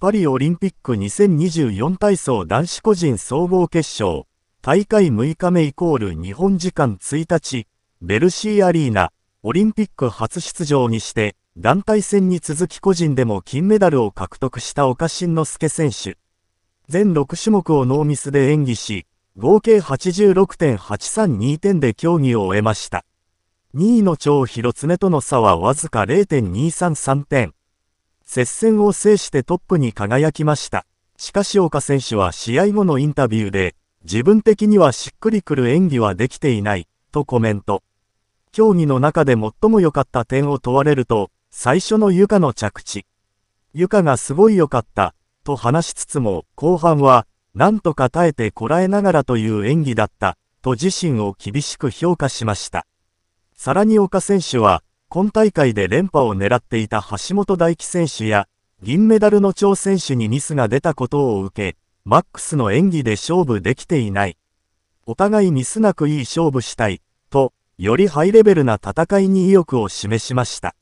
パリオリンピック2024体操男子個人総合決勝、大会6日目イコール日本時間1日、ベルシーアリーナ、オリンピック初出場にして、団体戦に続き個人でも金メダルを獲得した岡慎之助選手。全6種目をノーミスで演技し、合計86.832点で競技を終えました。2位の超広常との差はわずか0.233点。接戦を制してトップに輝きました。しかし岡選手は試合後のインタビューで、自分的にはしっくりくる演技はできていない、とコメント。競技の中で最も良かった点を問われると、最初の床の着地。床がすごい良かった、と話しつつも、後半は、なんとか耐えてこらえながらという演技だった、と自身を厳しく評価しました。さらに岡選手は、今大会で連覇を狙っていた橋本大輝選手や、銀メダルの挑選手にミスが出たことを受け、マックスの演技で勝負できていない。お互いミスなくいい勝負したい、と、よりハイレベルな戦いに意欲を示しました。